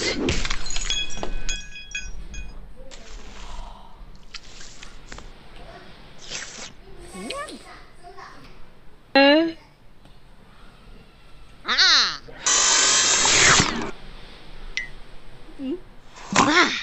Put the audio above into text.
嗯。啊。